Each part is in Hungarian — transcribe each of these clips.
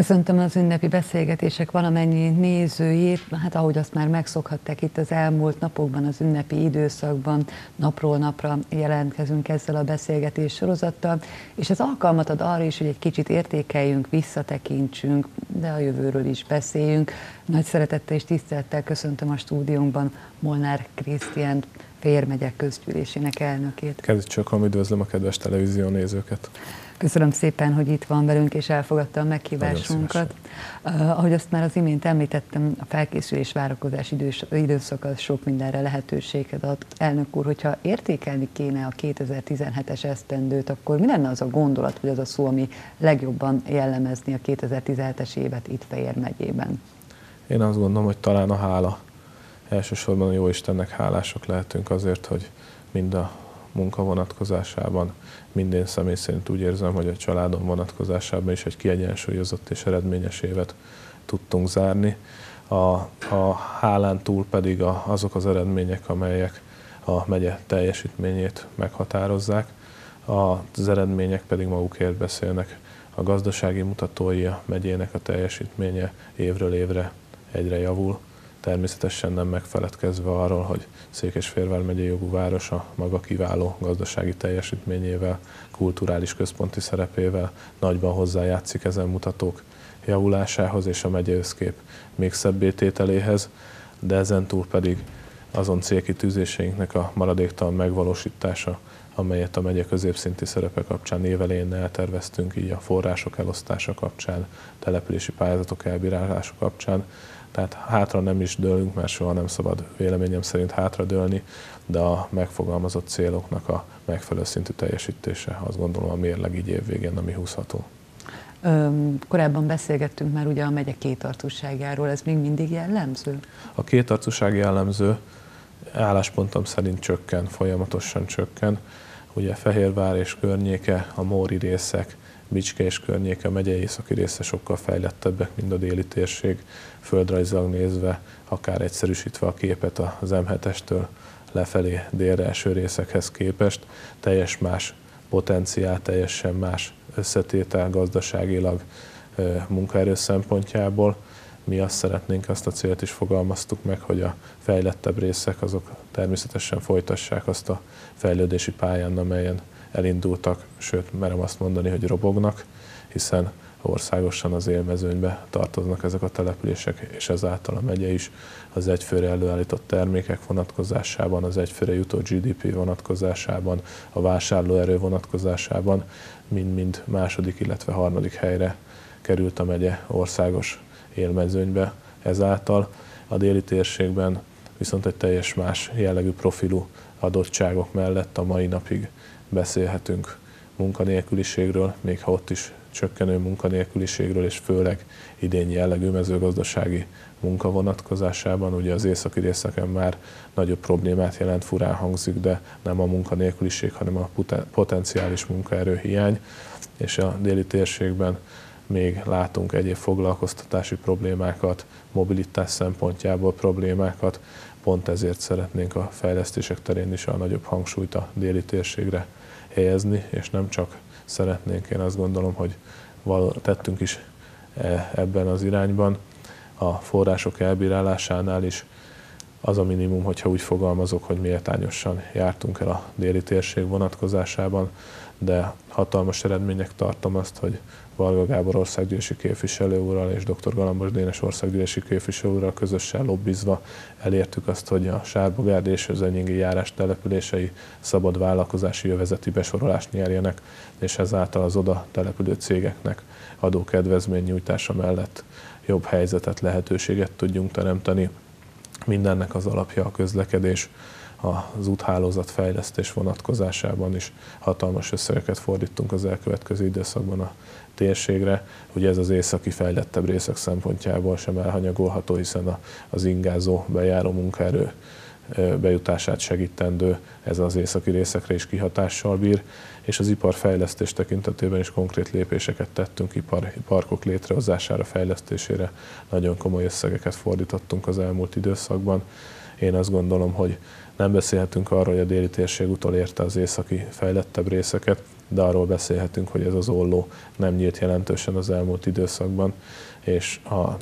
Köszöntöm az ünnepi beszélgetések valamennyi nézőjét, hát ahogy azt már megszokhatták itt az elmúlt napokban, az ünnepi időszakban, napról napra jelentkezünk ezzel a beszélgetés sorozattal, és ez alkalmat ad arra is, hogy egy kicsit értékeljünk, visszatekintsünk, de a jövőről is beszéljünk. Nagy szeretettel és tisztelettel köszöntöm a stúdiónkban Molnár Krisztiánt, Férmegyek közgyűlésének elnökét. Kezdj csak, üdvözlöm a kedves televízió nézőket. Köszönöm szépen, hogy itt van velünk, és elfogadta a meghívásunkat. Uh, ahogy azt már az imént említettem, a felkészülés várakozás idős, időszaka sok mindenre lehetőséget ad. Elnök úr, hogyha értékelni kéne a 2017-es esztendőt, akkor mi lenne az a gondolat, vagy az a szó, ami legjobban jellemezni a 2017-es évet itt Fejér megyében? Én azt gondolom, hogy talán a hála. Elsősorban a Jóistennek hálások lehetünk azért, hogy mind a munka vonatkozásában, minden személy szerint úgy érzem, hogy a családom vonatkozásában is egy kiegyensúlyozott és eredményes évet tudtunk zárni. A, a hálán túl pedig a, azok az eredmények, amelyek a megye teljesítményét meghatározzák, az eredmények pedig magukért beszélnek. A gazdasági mutatói a megyének a teljesítménye évről évre egyre javul, természetesen nem megfeledkezve arról, hogy Székesfehérvár megyei jogú városa maga kiváló gazdasági teljesítményével, kulturális központi szerepével nagyban hozzájátszik ezen mutatók javulásához és a megye összkép még szebb tételéhez, de ezen túl pedig azon célkitűzéseinknek a maradéktalan megvalósítása, amelyet a megye középszinti szerepe kapcsán évelén elterveztünk, így a források elosztása kapcsán, települési pályázatok elbírálása kapcsán, tehát hátra nem is dőlünk, mert soha nem szabad véleményem szerint hátra dőlni, de a megfogalmazott céloknak a megfelelő szintű teljesítése azt gondolom a mérleg így évvégén ami húzható. Korábban beszélgettünk már ugye a megye kétartúságáról, ez még mindig jellemző? A kétartúság jellemző álláspontom szerint csökken, folyamatosan csökken. Ugye Fehérvár és környéke, a Móri részek, Bicske és környéke megye északi része sokkal fejlettebbek, mint a déli térség, földrajzilag nézve, akár egyszerűsítve a képet az M7-estől lefelé délre eső részekhez képest, teljes más potenciál, teljesen más összetétel gazdaságilag munkaerő szempontjából. Mi azt szeretnénk, azt a célt is fogalmaztuk meg, hogy a fejlettebb részek azok természetesen folytassák azt a fejlődési pályán, amelyen elindultak, sőt, merem azt mondani, hogy robognak, hiszen országosan az élmezőnybe tartoznak ezek a települések, és ezáltal a megye is az egyfőre előállított termékek vonatkozásában, az egyfőre jutó GDP vonatkozásában, a vásárlóerő vonatkozásában mind-mind második, illetve harmadik helyre került a megye országos élmezőnybe ezáltal. A déli térségben viszont egy teljes más jellegű profilú adottságok mellett a mai napig beszélhetünk munkanélküliségről, még ha ott is csökkenő munkanélküliségről, és főleg idén jellegű mezőgazdasági munka vonatkozásában. Ugye az északi részeken már nagyobb problémát jelent, furán hangzik, de nem a munkanélküliség, hanem a potenciális munkaerő hiány, és a déli térségben még látunk egyéb foglalkoztatási problémákat, mobilitás szempontjából problémákat, pont ezért szeretnénk a fejlesztések terén is a nagyobb hangsúlyt a déli térségre helyezni, és nem csak szeretnénk, én azt gondolom, hogy tettünk is e, ebben az irányban. A források elbírálásánál is az a minimum, hogyha úgy fogalmazok, hogy méltányosan jártunk el a déli térség vonatkozásában, de hatalmas eredmények tartom azt, hogy Varga Gábor országgyűlési képviselő és dr. Galambos Dénes országgyűlési képviselő úrral közösen lobbizva elértük azt, hogy a Sárbogárd és az Enyingi járás települései szabad vállalkozási jövezeti besorolást nyerjenek, és ezáltal az oda települő cégeknek adókedvezmény nyújtása mellett jobb helyzetet, lehetőséget tudjunk teremteni. Mindennek az alapja a közlekedés, az úthálózat fejlesztés vonatkozásában is hatalmas összegeket fordítunk az elkövetkező időszakban a térségre. Ugye ez az északi fejlettebb részek szempontjából sem elhanyagolható, hiszen az ingázó, bejáró munkaerő bejutását segítendő ez az északi részekre is kihatással bír, és az iparfejlesztés tekintetében is konkrét lépéseket tettünk ipar, parkok létrehozására, fejlesztésére. Nagyon komoly összegeket fordítottunk az elmúlt időszakban. Én azt gondolom, hogy nem beszélhetünk arról, hogy a déli térség utolérte az északi fejlettebb részeket, de arról beszélhetünk, hogy ez az olló nem nyílt jelentősen az elmúlt időszakban, és a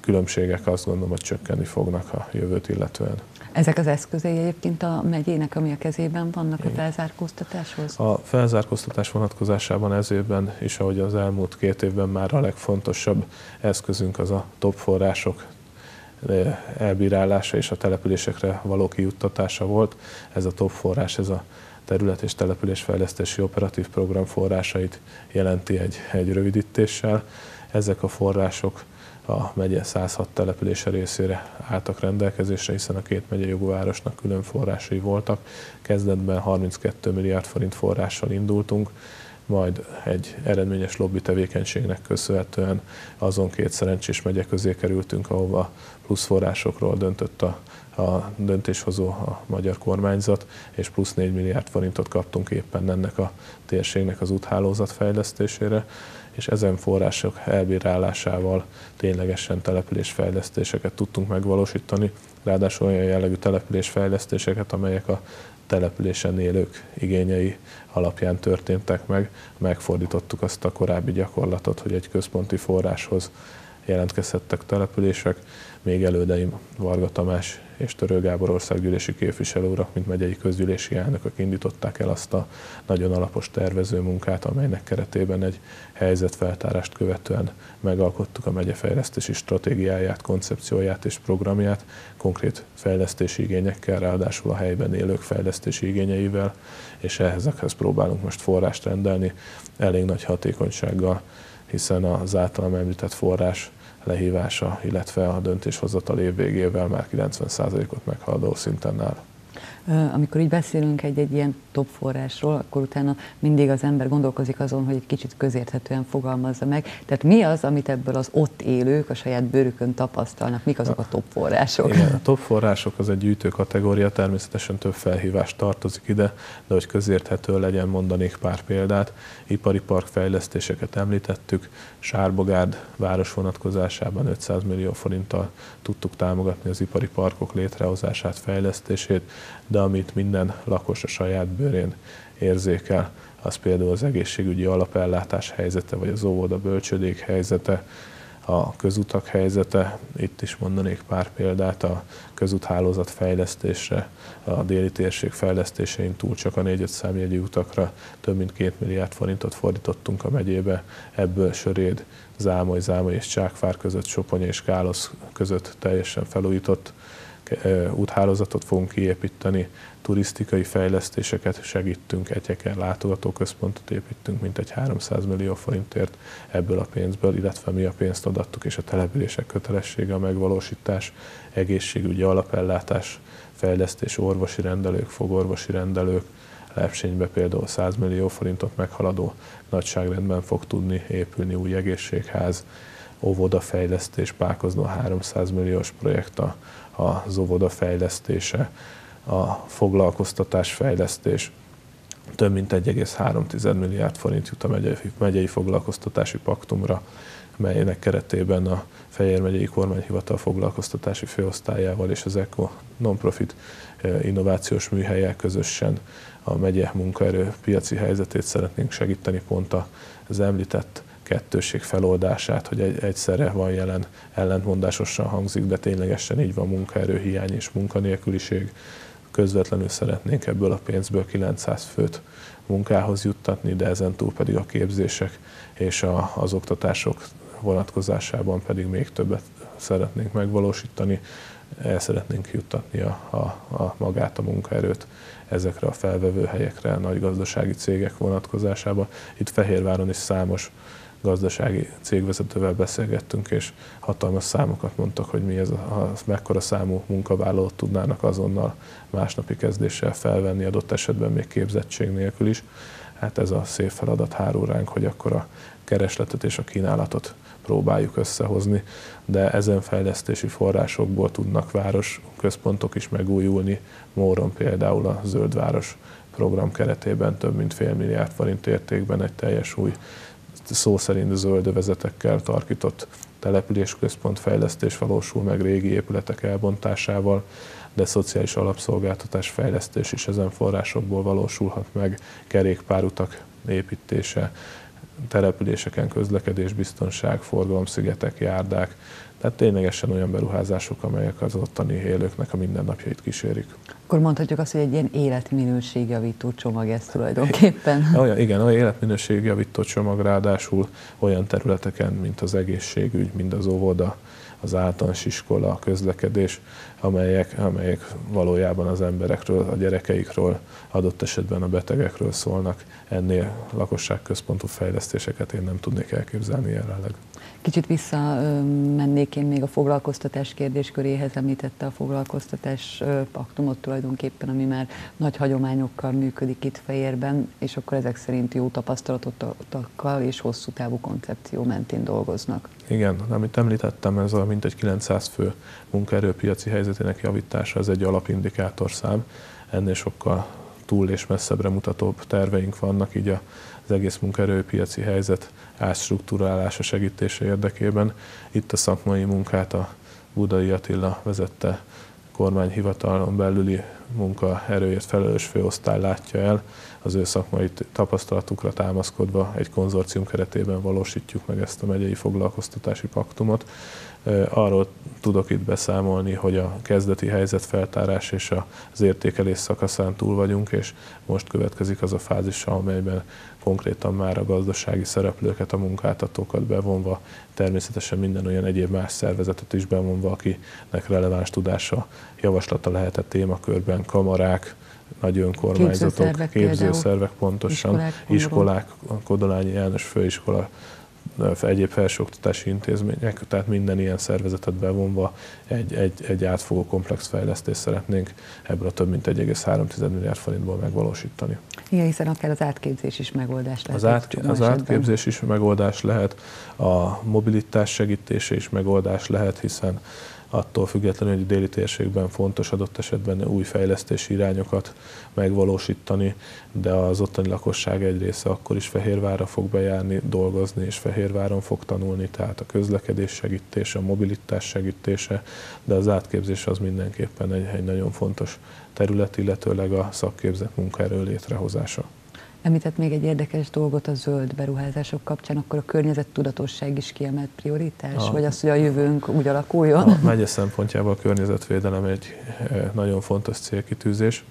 különbségek azt gondolom, hogy csökkenni fognak a jövőt illetően. Ezek az eszközei egyébként a megyének, ami a kezében vannak a felzárkóztatáshoz? A felzárkóztatás vonatkozásában ez évben is, ahogy az elmúlt két évben már a legfontosabb eszközünk az a top források elbírálása és a településekre való kijuttatása volt. Ez a top forrás, ez a terület és településfejlesztési operatív program forrásait jelenti egy, egy rövidítéssel. Ezek a források a megye 106 települése részére álltak rendelkezésre, hiszen a két megye jogvárosnak külön forrásai voltak. Kezdetben 32 milliárd forint forrással indultunk, majd egy eredményes lobby tevékenységnek köszönhetően azon két szerencsés megye közé kerültünk, ahova plusz forrásokról döntött a, a döntéshozó a magyar kormányzat, és plusz 4 milliárd forintot kaptunk éppen ennek a térségnek az úthálózat fejlesztésére és ezen források elbírálásával ténylegesen településfejlesztéseket tudtunk megvalósítani, ráadásul olyan jellegű településfejlesztéseket, amelyek a településen élők igényei alapján történtek meg. Megfordítottuk azt a korábbi gyakorlatot, hogy egy központi forráshoz jelentkezhettek települések. Még elődeim Varga Tamás és Törő Gábor országgyűlési képviselő urak, mint megyei közgyűlési elnökök indították el azt a nagyon alapos tervező munkát, amelynek keretében egy helyzetfeltárást követően megalkottuk a megyefejlesztési stratégiáját, koncepcióját és programját, konkrét fejlesztési igényekkel, ráadásul a helyben élők fejlesztési igényeivel, és ehhez próbálunk most forrást rendelni elég nagy hatékonysággal, hiszen az általam említett forrás lehívása, illetve a döntéshozatal év végével már 90%-ot meghaladó szinten áll. Amikor így beszélünk egy-egy ilyen top forrásról, akkor utána mindig az ember gondolkozik azon, hogy egy kicsit közérthetően fogalmazza meg. Tehát mi az, amit ebből az ott élők a saját bőrükön tapasztalnak? Mik azok a top források? Igen, a top források az egy gyűjtő kategória, természetesen több felhívás tartozik ide, de hogy közérthető legyen, mondanék pár példát. Ipari park fejlesztéseket említettük, Sárbogárd város vonatkozásában 500 millió forinttal tudtuk támogatni az ipari parkok létrehozását, fejlesztését, de amit minden lakos a saját bőrén érzékel, az például az egészségügyi alapellátás helyzete, vagy az óvoda bölcsödék helyzete, a közutak helyzete, itt is mondanék pár példát, a közúthálózat fejlesztésre, a déli térség fejlesztésein túl csak a 4-5 számjegyű utakra több mint 2 milliárd forintot fordítottunk a megyébe, ebből Söréd, Zámoly, Zámoly és Csákvár között, Sopony és Kálosz között teljesen felújított úthálózatot fogunk kiépíteni, turisztikai fejlesztéseket segítünk, egyeken látogatóközpontot építünk, mint egy 300 millió forintért ebből a pénzből, illetve mi a pénzt adattuk, és a települések kötelessége a megvalósítás, egészségügyi alapellátás, fejlesztés, orvosi rendelők, fogorvosi rendelők, Lepsénybe például 100 millió forintot meghaladó nagyságrendben fog tudni épülni új egészségház, óvodafejlesztés, Pákoznó 300 milliós projekt az óvoda fejlesztése, a foglalkoztatás fejlesztés, több mint 1,3 milliárd forint jut a megyei, megyei foglalkoztatási paktumra, melynek keretében a Fejér megyei kormányhivatal foglalkoztatási főosztályával és az ECO non-profit innovációs műhelyel közösen a megye munkaerő piaci helyzetét szeretnénk segíteni pont az említett kettőség feloldását, hogy egy, egyszerre van jelen, ellentmondásosan hangzik, de ténylegesen így van munkaerőhiány és munkanélküliség. Közvetlenül szeretnénk ebből a pénzből 900 főt munkához juttatni, de ezen túl pedig a képzések és a, az oktatások vonatkozásában pedig még többet szeretnénk megvalósítani. El szeretnénk juttatni a, a, a magát a munkaerőt ezekre a felvevő helyekre, nagy gazdasági cégek vonatkozásában. Itt Fehérváron is számos gazdasági cégvezetővel beszélgettünk, és hatalmas számokat mondtak, hogy mi ez, a, mekkora számú munkavállalót tudnának azonnal másnapi kezdéssel felvenni, adott esetben még képzettség nélkül is. Hát ez a szép feladat hárul ránk, hogy akkor a keresletet és a kínálatot próbáljuk összehozni, de ezen fejlesztési forrásokból tudnak város központok is megújulni. Móron például a Zöldváros program keretében több mint fél milliárd forint értékben egy teljes új, szó szerint zöldövezetekkel tarkított településközpont fejlesztés valósul meg régi épületek elbontásával, de szociális alapszolgáltatás fejlesztés is ezen forrásokból valósulhat meg, kerékpárutak építése, településeken közlekedés, biztonság, forgalomszigetek, járdák, tehát ténylegesen olyan beruházások, amelyek az ottani élőknek a mindennapjait kísérik. Akkor mondhatjuk azt, hogy egy ilyen életminőségjavító csomag ez tulajdonképpen. Olyan, igen, olyan életminőségjavító csomag ráadásul olyan területeken, mint az egészségügy, mint az óvoda, az általános iskola, a közlekedés, amelyek, amelyek valójában az emberekről, a gyerekeikről, adott esetben a betegekről szólnak. Ennél lakosságközpontú fejlesztéseket én nem tudnék elképzelni jelenleg. Kicsit visszamennék én még a foglalkoztatás kérdésköréhez, említette a foglalkoztatás paktumot tulajdonképpen, ami már nagy hagyományokkal működik itt Fejérben, és akkor ezek szerint jó tapasztalatokkal és hosszú távú koncepció mentén dolgoznak. Igen, amit említettem, ez a mintegy 900 fő munkaerőpiaci helyzetének javítása, ez egy alapindikátorszám. Ennél sokkal túl és messzebbre mutatóbb terveink vannak, így az egész munkaerőpiaci helyzet átstruktúrálása segítése érdekében. Itt a szakmai munkát a Budai Attila vezette kormányhivatalon belüli munkaerőért felelős főosztály látja el, az ő szakmai tapasztalatukra támaszkodva egy konzorcium keretében valósítjuk meg ezt a megyei foglalkoztatási paktumot. Arról tudok itt beszámolni, hogy a kezdeti helyzetfeltárás és az értékelés szakaszán túl vagyunk, és most következik az a fázis, amelyben konkrétan már a gazdasági szereplőket, a munkáltatókat bevonva, természetesen minden olyan egyéb más szervezetet is bevonva, akinek releváns tudása, javaslata lehet a témakörben, kamarák, nagy önkormányzatok, képzőszervek, képzőszervek pontosan, iskolák, iskolák Kodolányi János Főiskola egyéb felsőoktatási intézmények, tehát minden ilyen szervezetet bevonva egy, egy, egy átfogó komplex fejlesztést szeretnénk ebből a több mint 1,3 milliárd forintból megvalósítani. Igen, hiszen akár az átképzés is megoldás lehet. Az, át, az átképzés is megoldás lehet, a mobilitás segítése is megoldás lehet, hiszen attól függetlenül, hogy a déli térségben fontos adott esetben új fejlesztési irányokat megvalósítani, de az ottani lakosság egy része akkor is Fehérvárra fog bejárni, dolgozni, és Fehérváron fog tanulni, tehát a közlekedés segítése, a mobilitás segítése, de az átképzés az mindenképpen egy, egy nagyon fontos terület, illetőleg a szakképzett munkaerő létrehozása. Említett még egy érdekes dolgot a zöld beruházások kapcsán, akkor a környezettudatosság is kiemelt prioritás? A, vagy az, hogy a jövőnk úgy alakuljon? A megye szempontjából a környezetvédelem egy eh, nagyon fontos célkitűzés.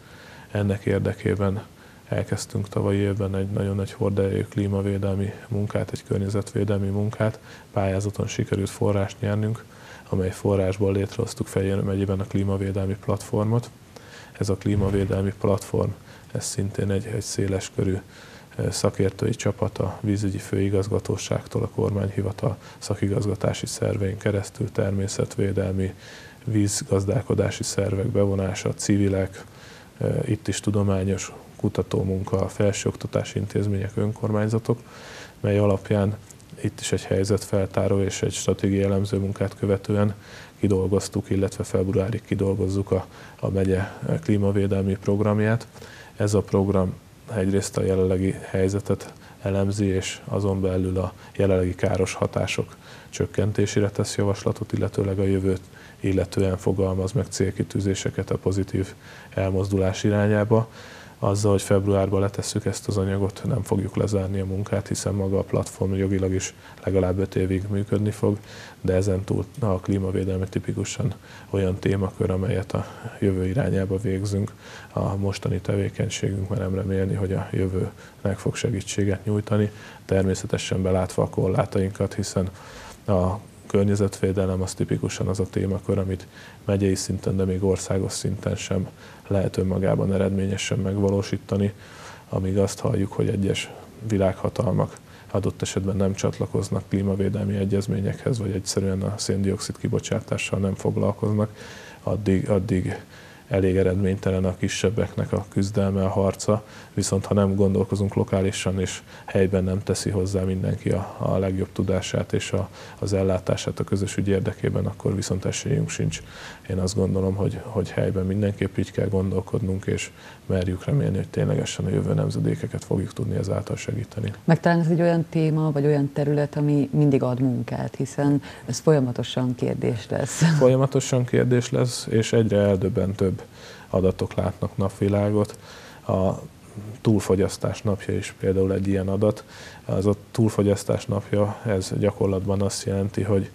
Ennek érdekében elkezdtünk tavalyi évben egy nagyon nagy horderejű klímavédelmi munkát, egy környezetvédelmi munkát. Pályázaton sikerült forrást nyernünk, amely forrásból létrehoztuk Fejér megyében a klímavédelmi platformot. Ez a klímavédelmi platform ez szintén egy, egy széles körű szakértői csapat a vízügyi főigazgatóságtól, a kormányhivatal szakigazgatási szervein keresztül, természetvédelmi, vízgazdálkodási szervek bevonása, civilek, itt is tudományos kutatómunka, felsőoktatási intézmények, önkormányzatok, mely alapján itt is egy helyzetfeltáró és egy stratégiai elemző munkát követően kidolgoztuk, illetve februárig kidolgozzuk a, a megye klímavédelmi programját. Ez a program egyrészt a jelenlegi helyzetet elemzi, és azon belül a jelenlegi káros hatások csökkentésére tesz javaslatot, illetőleg a jövőt illetően fogalmaz meg célkitűzéseket a pozitív elmozdulás irányába azzal, hogy februárban letesszük ezt az anyagot, nem fogjuk lezárni a munkát, hiszen maga a platform jogilag is legalább 5 évig működni fog, de ezen túl a klímavédelme tipikusan olyan témakör, amelyet a jövő irányába végzünk. A mostani tevékenységünk már nem remélni, hogy a jövő meg fog segítséget nyújtani, természetesen belátva a korlátainkat, hiszen a környezetvédelem az tipikusan az a témakör, amit megyei szinten, de még országos szinten sem lehet önmagában eredményesen megvalósítani, amíg azt halljuk, hogy egyes világhatalmak adott esetben nem csatlakoznak klímavédelmi egyezményekhez, vagy egyszerűen a széndiokszid kibocsátással nem foglalkoznak, addig, addig elég eredménytelen a kisebbeknek a küzdelme, a harca, viszont ha nem gondolkozunk lokálisan és helyben nem teszi hozzá mindenki a, a legjobb tudását és a, az ellátását a közös ügy érdekében, akkor viszont esélyünk sincs. Én azt gondolom, hogy, hogy helyben mindenképp így kell gondolkodnunk, és merjük remélni, hogy ténylegesen a jövő nemzedékeket fogjuk tudni ezáltal segíteni. Meg talán ez egy olyan téma, vagy olyan terület, ami mindig ad munkát, hiszen ez folyamatosan kérdés lesz. Folyamatosan kérdés lesz, és egyre eldöbbentőbb adatok látnak napvilágot. A túlfogyasztás napja is például egy ilyen adat. Az a túlfogyasztás napja, ez gyakorlatban azt jelenti, hogy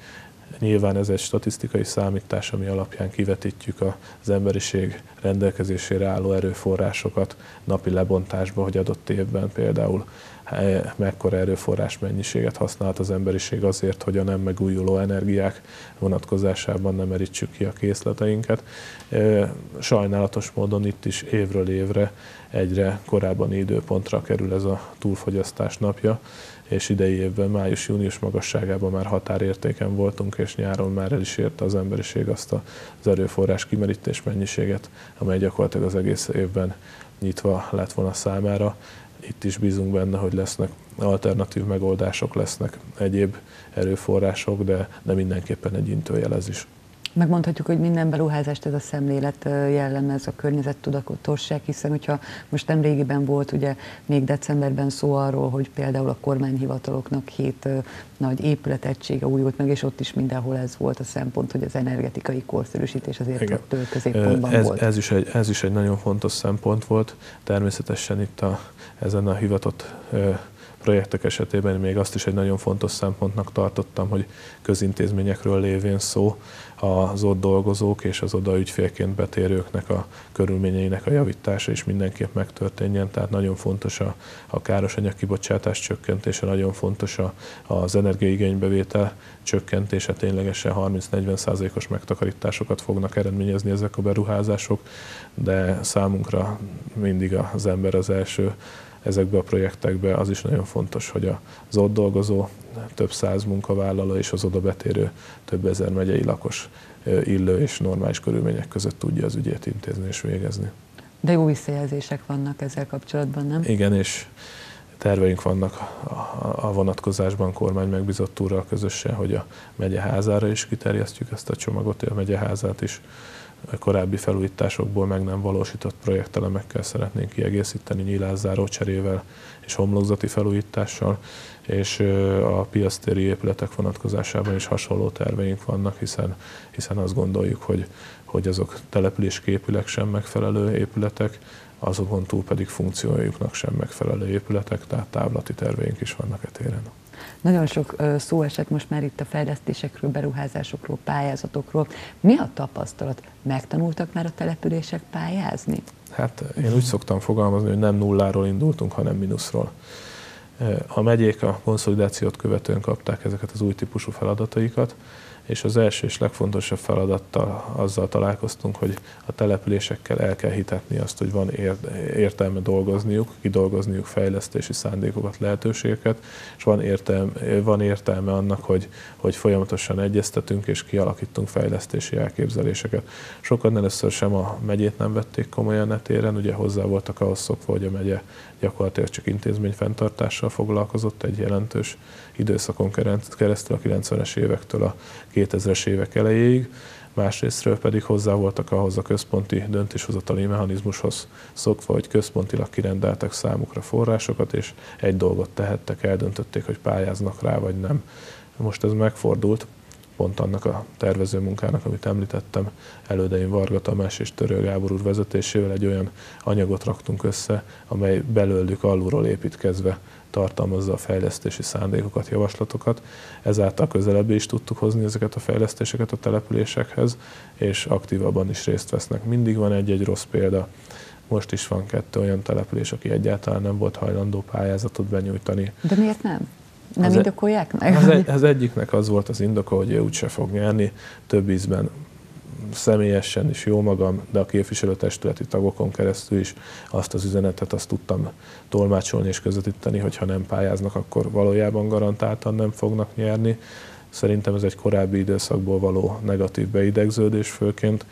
Nyilván ez egy statisztikai számítás, ami alapján kivetítjük az emberiség rendelkezésére álló erőforrásokat napi lebontásba, hogy adott évben például eh, mekkora erőforrás mennyiséget használt az emberiség azért, hogy a nem megújuló energiák vonatkozásában nem merítsük ki a készleteinket. Eh, sajnálatos módon itt is évről évre egyre korábban időpontra kerül ez a túlfogyasztás napja, és idei évben május-június magasságában már határértéken voltunk, és nyáron már el is érte az emberiség azt az erőforrás kimerítés mennyiséget, amely gyakorlatilag az egész évben nyitva lett volna számára. Itt is bízunk benne, hogy lesznek alternatív megoldások, lesznek egyéb erőforrások, de, de mindenképpen egy intőjelez is. Megmondhatjuk, hogy minden beruházást ez a szemlélet jellemez, a környezettudatosság, hiszen hogyha most nem régiben volt ugye még decemberben szó arról, hogy például a kormányhivataloknak hét nagy épületegysége újult meg, és ott is mindenhol ez volt a szempont, hogy az energetikai korszerűsítés azért Igen. ott középpontban ez, volt. Ez is, egy, ez is egy nagyon fontos szempont volt. Természetesen itt a, ezen a hivatott projektek esetében még azt is egy nagyon fontos szempontnak tartottam, hogy közintézményekről lévén szó, az ott dolgozók és az oda ügyfélként betérőknek a körülményeinek a javítása is mindenképp megtörténjen, tehát nagyon fontos a, a káros anyagkibocsátás csökkentése, nagyon fontos a, az energiaigénybevétel csökkentése, ténylegesen 30-40 százalékos megtakarításokat fognak eredményezni ezek a beruházások, de számunkra mindig az ember az első ezekbe a projektekbe az is nagyon fontos, hogy az ott dolgozó több száz munkavállaló és az oda betérő több ezer megyei lakos illő és normális körülmények között tudja az ügyét intézni és végezni. De jó visszajelzések vannak ezzel kapcsolatban, nem? Igen, és terveink vannak a vonatkozásban kormány megbízott úrral közösen, hogy a megyeházára is kiterjesztjük ezt a csomagot, a megyeházát is korábbi felújításokból meg nem valósított projektelemekkel szeretnénk kiegészíteni nyílászáró cserével és homlokzati felújítással, és a piasztéri épületek vonatkozásában is hasonló terveink vannak, hiszen, hiszen azt gondoljuk, hogy, hogy azok településképülek sem megfelelő épületek, azokon túl pedig funkciójuknak sem megfelelő épületek, tehát távlati terveink is vannak e téren. Nagyon sok szó esett most már itt a fejlesztésekről, beruházásokról, pályázatokról. Mi a tapasztalat? Megtanultak már a települések pályázni? Hát én úgy szoktam fogalmazni, hogy nem nulláról indultunk, hanem mínuszról. A megyék a konszolidációt követően kapták ezeket az új típusú feladataikat, és az első és legfontosabb feladattal azzal találkoztunk, hogy a településekkel el kell hitetni azt, hogy van értelme dolgozniuk, kidolgozniuk fejlesztési szándékokat, lehetőségeket, és van értelme, van értelme annak, hogy, hogy folyamatosan egyeztetünk és kialakítunk fejlesztési elképzeléseket. Sokan először sem a megyét nem vették komolyan etéren, ugye hozzá voltak ahhoz szokva, hogy a megye gyakorlatilag csak intézményfenntartással foglalkozott egy jelentős időszakon keresztül, a 90-es évektől a 2000-es évek elejéig, másrésztről pedig hozzá voltak ahhoz a központi döntéshozatali mechanizmushoz szokva, hogy központilag kirendeltek számukra forrásokat, és egy dolgot tehettek, eldöntötték, hogy pályáznak rá, vagy nem. Most ez megfordult, pont annak a tervező munkának, amit említettem, elődeim Varga Tamás és Törő Gábor úr vezetésével egy olyan anyagot raktunk össze, amely belőlük alulról építkezve tartalmazza a fejlesztési szándékokat, javaslatokat. Ezáltal közelebb is tudtuk hozni ezeket a fejlesztéseket a településekhez, és aktívabban is részt vesznek. Mindig van egy-egy rossz példa. Most is van kettő olyan település, aki egyáltalán nem volt hajlandó pályázatot benyújtani. De miért nem? Nem az e- indokolják meg? Az, egy, az egyiknek az volt az indoka, hogy ő úgyse fog nyerni, több ízben személyesen is jó magam, de a képviselőtestületi tagokon keresztül is azt az üzenetet azt tudtam tolmácsolni és közvetíteni, hogy ha nem pályáznak, akkor valójában garantáltan nem fognak nyerni. Szerintem ez egy korábbi időszakból való negatív beidegződés főként.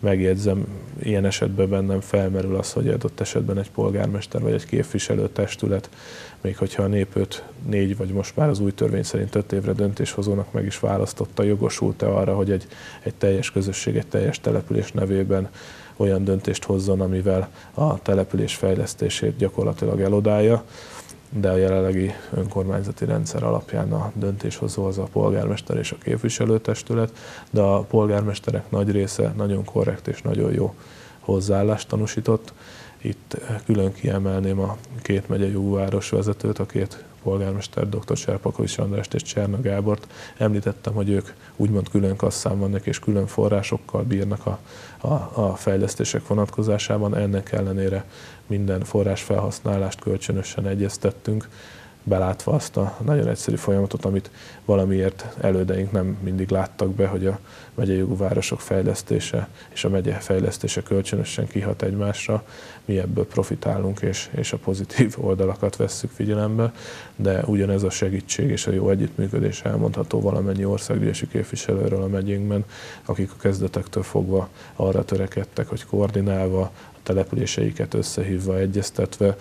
megjegyzem, ilyen esetben bennem felmerül az, hogy adott esetben egy polgármester vagy egy képviselőtestület, még hogyha a népőt négy vagy most már az új törvény szerint öt évre döntéshozónak meg is választotta, jogosult-e arra, hogy egy, egy teljes közösség, egy teljes település nevében olyan döntést hozzon, amivel a település fejlesztését gyakorlatilag elodálja de a jelenlegi önkormányzati rendszer alapján a döntéshozó az a polgármester és a képviselőtestület, de a polgármesterek nagy része nagyon korrekt és nagyon jó hozzáállást tanúsított. Itt külön kiemelném a két megyei város vezetőt, a két polgármester, dr. Cserpakovics Andrást és Cserna Gábort. Említettem, hogy ők úgymond külön kasszán vannak és külön forrásokkal bírnak a, a, a fejlesztések vonatkozásában. Ennek ellenére minden forrás felhasználást kölcsönösen egyeztettünk, belátva azt a nagyon egyszerű folyamatot, amit valamiért elődeink nem mindig láttak be, hogy a megyei jogú városok fejlesztése és a megye fejlesztése kölcsönösen kihat egymásra. Mi ebből profitálunk és, és a pozitív oldalakat vesszük figyelembe, de ugyanez a segítség és a jó együttműködés elmondható valamennyi országgyűlési képviselőről a megyénkben, akik a kezdetektől fogva arra törekedtek, hogy koordinálva, a településeiket összehívva, egyeztetve,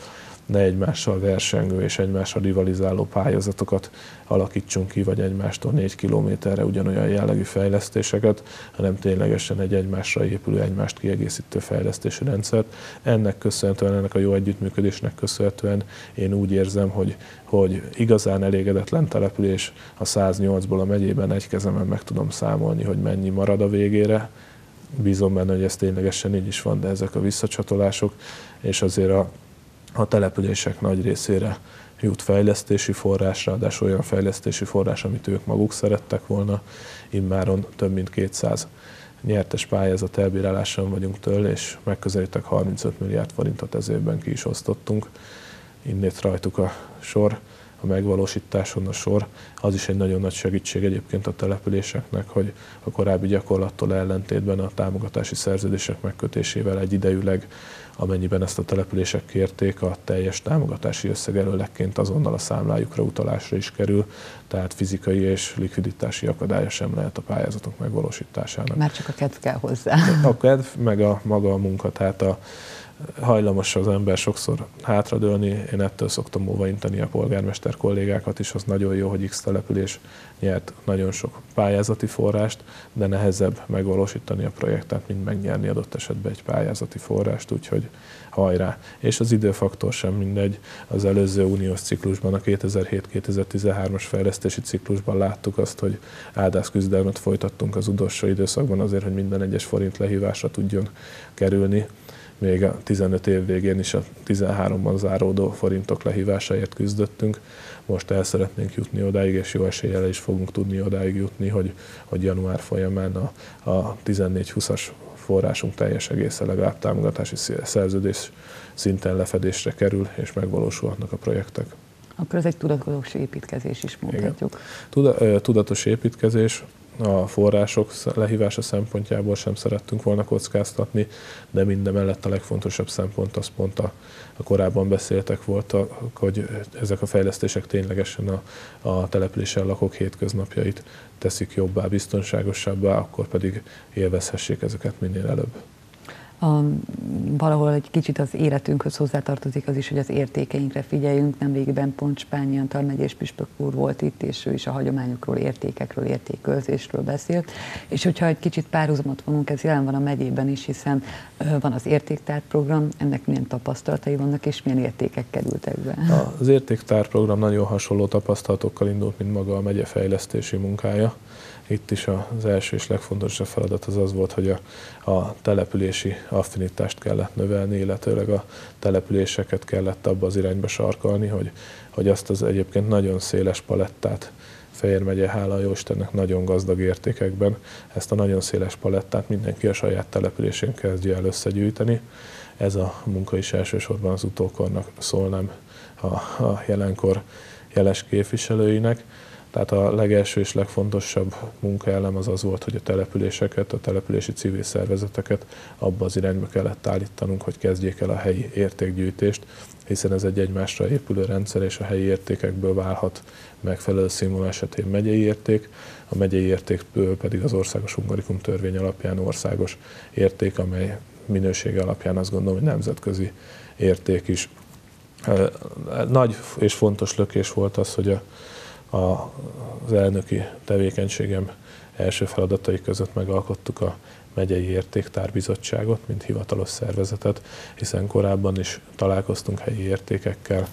ne egymással versengő és egymással rivalizáló pályázatokat alakítsunk ki, vagy egymástól négy kilométerre ugyanolyan jellegű fejlesztéseket, hanem ténylegesen egy egymásra épülő, egymást kiegészítő fejlesztési rendszert. Ennek köszönhetően, ennek a jó együttműködésnek köszönhetően én úgy érzem, hogy, hogy igazán elégedetlen település a 108-ból a megyében egy kezemen meg tudom számolni, hogy mennyi marad a végére, bízom benne, hogy ez ténylegesen így is van, de ezek a visszacsatolások, és azért a a települések nagy részére jut fejlesztési forrás, ráadásul olyan fejlesztési forrás, amit ők maguk szerettek volna. Immáron több mint 200 nyertes pályázat elbíráláson vagyunk től, és megközelítek 35 milliárd forintot ez évben ki is osztottunk. Innét rajtuk a sor, a megvalósításon a sor. Az is egy nagyon nagy segítség egyébként a településeknek, hogy a korábbi gyakorlattól ellentétben a támogatási szerződések megkötésével egyidejűleg amennyiben ezt a települések kérték, a teljes támogatási összeg előlekként azonnal a számlájukra utalásra is kerül, tehát fizikai és likviditási akadálya sem lehet a pályázatok megvalósításának. Már csak a kedv kell hozzá. A kedv, meg a maga a munka, tehát a, hajlamos az ember sokszor hátradőlni, én ettől szoktam óvaintani a polgármester kollégákat is, az nagyon jó, hogy X település nyert nagyon sok pályázati forrást, de nehezebb megvalósítani a projektet, mint megnyerni adott esetben egy pályázati forrást, úgyhogy hajrá. És az időfaktor sem mindegy. Az előző uniós ciklusban, a 2007-2013-as fejlesztési ciklusban láttuk azt, hogy áldász küzdelmet folytattunk az utolsó időszakban azért, hogy minden egyes forint lehívásra tudjon kerülni még a 15 év végén is a 13-ban záródó forintok lehívásáért küzdöttünk. Most el szeretnénk jutni odáig, és jó eséllyel is fogunk tudni odáig jutni, hogy, hogy január folyamán a, a 14-20-as forrásunk teljes egésze legalább támogatási szerződés szinten lefedésre kerül, és megvalósulhatnak a projektek. Akkor ez egy tudatos építkezés is mondhatjuk. Igen. Tudatos építkezés, a források lehívása szempontjából sem szerettünk volna kockáztatni, de mindemellett a legfontosabb szempont az pont a, a korábban beszéltek voltak, hogy ezek a fejlesztések ténylegesen a, a településen lakók hétköznapjait teszik jobbá, biztonságosabbá, akkor pedig élvezhessék ezeket minél előbb a, valahol egy kicsit az életünkhöz hozzátartozik az is, hogy az értékeinkre figyeljünk. Nemrégiben pont Spányi Antal megyés püspök úr volt itt, és ő is a hagyományokról, értékekről, értékölzésről beszélt. És hogyha egy kicsit párhuzamot vonunk, ez jelen van a megyében is, hiszen van az értéktár program, ennek milyen tapasztalatai vannak, és milyen értékek kerültek be. Az értéktár program nagyon hasonló tapasztalatokkal indult, mint maga a megye fejlesztési munkája itt is az első és legfontosabb feladat az az volt, hogy a, a települési affinitást kellett növelni, illetőleg a településeket kellett abba az irányba sarkalni, hogy, hogy azt az egyébként nagyon széles palettát Fejér megye, hála jó nagyon gazdag értékekben. Ezt a nagyon széles palettát mindenki a saját településén kezdje el összegyűjteni. Ez a munka is elsősorban az utókornak szólnám a, a jelenkor jeles képviselőinek Tehát a legelső és legfontosabb munkaelem az az volt, hogy a településeket, a települési civil szervezeteket abba az irányba kellett állítanunk, hogy kezdjék el a helyi értékgyűjtést, hiszen ez egy egymásra épülő rendszer, és a helyi értékekből válhat megfelelő színvonal esetén megyei érték, a megyei értékből pedig az országos ungarikum törvény alapján országos érték, amely minősége alapján azt gondolom, hogy nemzetközi érték is. Nagy és fontos lökés volt az, hogy a, az elnöki tevékenységem első feladatai között megalkottuk a megyei értéktárbizottságot, mint hivatalos szervezetet, hiszen korábban is találkoztunk helyi értékekkel,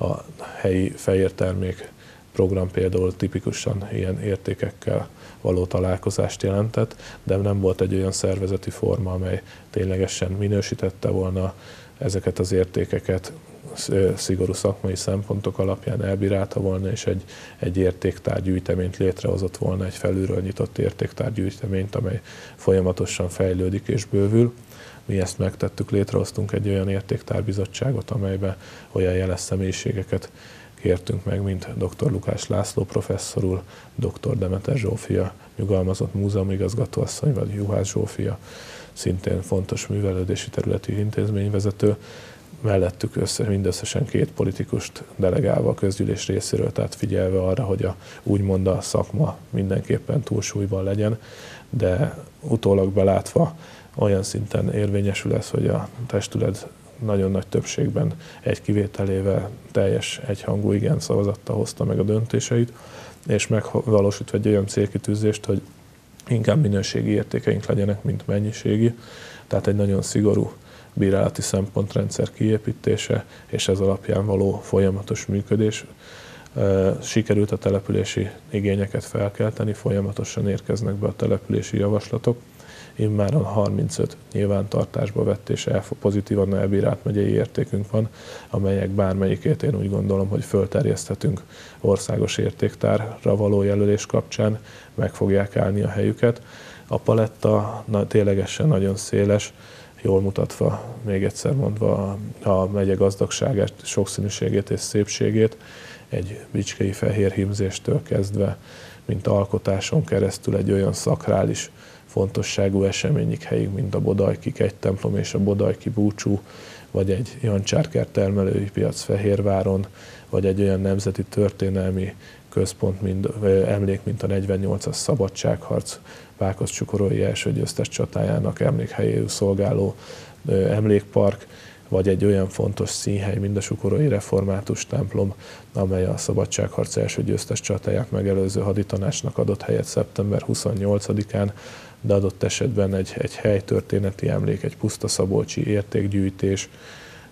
a helyi fehér termék program például tipikusan ilyen értékekkel való találkozást jelentett, de nem volt egy olyan szervezeti forma, amely ténylegesen minősítette volna ezeket az értékeket, szigorú szakmai szempontok alapján elbírálta volna, és egy, egy értéktárgyűjteményt létrehozott volna, egy felülről nyitott értéktárgyűjteményt, amely folyamatosan fejlődik és bővül. Mi ezt megtettük, létrehoztunk egy olyan értéktárbizottságot, amelyben olyan jeles személyiségeket kértünk meg, mint dr. Lukás László professzor úr, dr. Demeter Zsófia, nyugalmazott múzeumigazgatóasszony, vagy Juhász Zsófia, szintén fontos művelődési területi intézményvezető, mellettük össze, mindösszesen két politikust delegálva a közgyűlés részéről, tehát figyelve arra, hogy a, úgymond a szakma mindenképpen túlsúlyban legyen, de utólag belátva olyan szinten érvényesül ez, hogy a testület nagyon nagy többségben egy kivételével teljes egyhangú igen szavazattal hozta meg a döntéseit, és megvalósítva egy olyan célkitűzést, hogy inkább minőségi értékeink legyenek, mint mennyiségi. Tehát egy nagyon szigorú bírálati szempontrendszer kiépítése és ez alapján való folyamatos működés. Sikerült a települési igényeket felkelteni, folyamatosan érkeznek be a települési javaslatok. Immár a 35 nyilvántartásba vett és pozitívan elbírált megyei értékünk van, amelyek bármelyikét én úgy gondolom, hogy fölterjeszthetünk országos értéktárra való jelölés kapcsán, meg fogják állni a helyüket. A paletta na, ténylegesen nagyon széles, jól mutatva, még egyszer mondva a megye gazdagságát, sokszínűségét és szépségét, egy bicskei fehér hímzéstől kezdve, mint alkotáson keresztül egy olyan szakrális fontosságú eseményig helyig, mint a Bodajki egy templom és a Bodajki búcsú, vagy egy Jancsárkert termelői piac Fehérváron, vagy egy olyan nemzeti történelmi központ, mint, emlék, mint a 48-as szabadságharc Pákosz Csukorói első győztes csatájának emlékhelyéül szolgáló emlékpark, vagy egy olyan fontos színhely, mint a Sukorói Református templom, amely a szabadságharc első győztes csatáját megelőző haditanácsnak adott helyet szeptember 28-án, de adott esetben egy, egy helytörténeti emlék, egy puszta szabolcsi értékgyűjtés,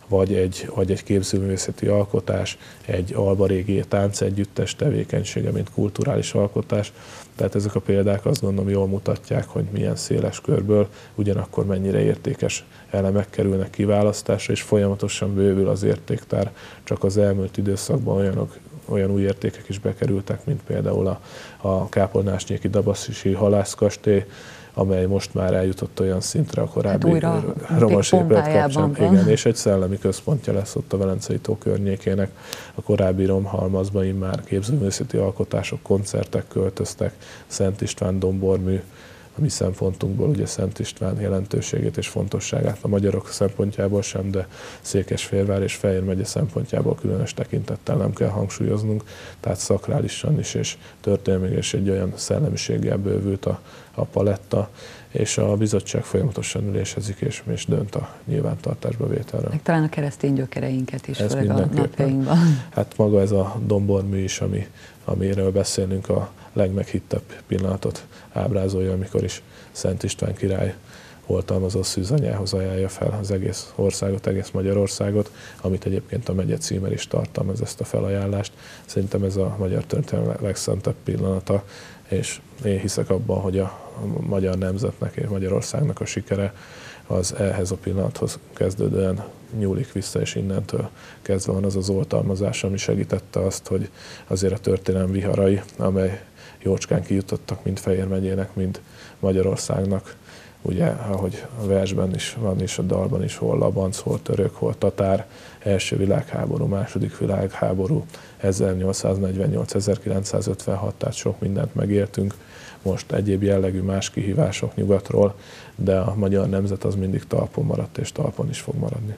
vagy egy, vagy egy képzőművészeti alkotás, egy albarégi táncegyüttes tevékenysége, mint kulturális alkotás. Tehát ezek a példák azt gondolom jól mutatják, hogy milyen széles körből, ugyanakkor mennyire értékes elemek kerülnek kiválasztásra, és folyamatosan bővül az értéktár. Csak az elmúlt időszakban olyanok, olyan új értékek is bekerültek, mint például a, a Kápolnásnyéki Dabaszisi halászkastély, amely most már eljutott olyan szintre a korábbi hát romas épület kapcsán. Van. Igen, és egy szellemi központja lesz ott a Velencei tó környékének. A korábbi romhalmazban már képzőművészeti alkotások, koncertek költöztek, Szent István dombormű, a mi szempontunkból ugye Szent István jelentőségét és fontosságát a magyarok szempontjából sem, de Székesfehérvár és Fejér megye szempontjából különös tekintettel nem kell hangsúlyoznunk, tehát szakrálisan is és történelmileg is egy olyan szellemiséggel bővült a, a paletta, és a bizottság folyamatosan ülésezik és, és dönt a nyilvántartásba vételre. Meg talán a keresztény gyökereinket is, ez főleg a napjainkban. Hát maga ez a dombormű is, ami, amiről beszélünk, a legmeghittebb pillanatot ábrázolja, amikor is Szent István király oltalmazó szűzanyához ajánlja fel az egész országot, egész Magyarországot, amit egyébként a megye címer is tartalmaz ezt a felajánlást. Szerintem ez a magyar történelem legszentebb pillanata, és én hiszek abban, hogy a magyar nemzetnek és Magyarországnak a sikere az ehhez a pillanathoz kezdődően nyúlik vissza, és innentől kezdve van az az oltalmazás, ami segítette azt, hogy azért a történelem viharai, amely jócskán kijutottak mind Fejér megyének, mind Magyarországnak, ugye, ahogy a versben is van, és a dalban is, hol labanc, hol török, hol tatár, első világháború, második világháború, 1848-1956, tehát sok mindent megértünk. Most egyéb jellegű más kihívások nyugatról, de a magyar nemzet az mindig talpon maradt, és talpon is fog maradni.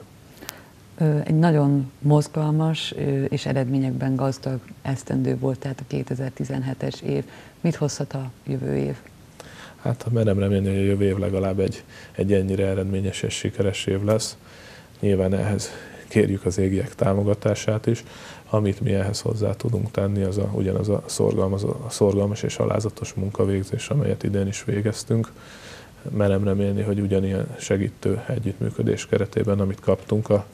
Egy nagyon mozgalmas és eredményekben gazdag esztendő volt, tehát a 2017-es év. Mit hozhat a jövő év? Hát merem remélni, hogy a jövő év legalább egy, egy ennyire eredményes és sikeres év lesz. Nyilván ehhez kérjük az égiek támogatását is. Amit mi ehhez hozzá tudunk tenni, az a, ugyanaz a szorgalmas, a szorgalmas és alázatos munkavégzés, amelyet idén is végeztünk. Merem remélni, hogy ugyanilyen segítő együttműködés keretében, amit kaptunk a,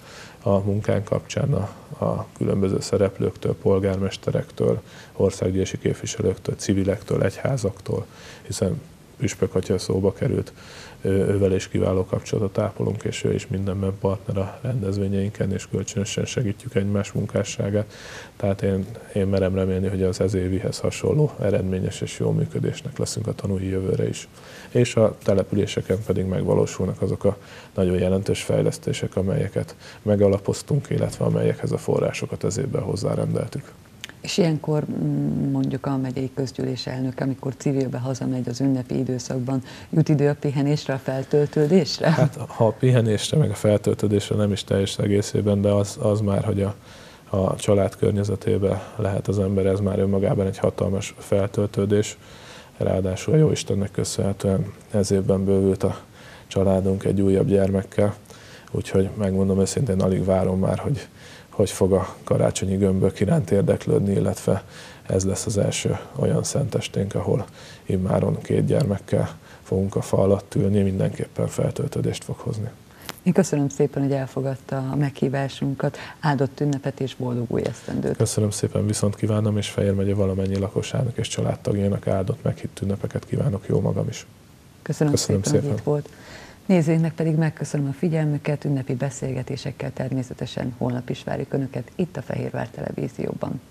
a munkánk kapcsán a, a különböző szereplőktől, polgármesterektől, országgyűlési képviselőktől, civilektől, egyházaktól, hiszen Püspök atya szóba került, ővel is kiváló kapcsolatot ápolunk, és ő is mindenben partner a rendezvényeinken, és kölcsönösen segítjük egymás munkásságát. Tehát én, én merem remélni, hogy az ez évihez hasonló eredményes és jó működésnek leszünk a tanúi jövőre is. És a településeken pedig megvalósulnak azok a nagyon jelentős fejlesztések, amelyeket megalapoztunk, illetve amelyekhez a forrásokat ez évben hozzárendeltük. És ilyenkor mm, mondjuk a megyei közgyűlés elnök, amikor civilbe hazamegy az ünnepi időszakban, jut idő a pihenésre, a feltöltődésre? Hát ha a pihenésre, meg a feltöltődésre nem is teljes egészében, de az, az már, hogy a, a család környezetében lehet az ember, ez már önmagában egy hatalmas feltöltődés. Ráadásul a Jóistennek köszönhetően ez évben bővült a családunk egy újabb gyermekkel, úgyhogy megmondom őszintén, alig várom már, hogy hogy fog a karácsonyi gömbök iránt érdeklődni, illetve ez lesz az első olyan szentesténk, ahol immáron két gyermekkel fogunk a fa alatt ülni, mindenképpen feltöltődést fog hozni. Én köszönöm szépen, hogy elfogadta a meghívásunkat, áldott ünnepet és boldog új esztendőt. Köszönöm szépen, viszont kívánom, és Fejér megye valamennyi lakosának és családtagjának áldott meghitt ünnepeket kívánok jó magam is. Köszönöm, köszönöm szépen, szépen, hogy itt volt. Nézőinknek pedig megköszönöm a figyelmüket, ünnepi beszélgetésekkel természetesen holnap is várjuk Önöket itt a Fehérvár Televízióban.